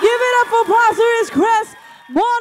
Give it up for Pastor Chris More.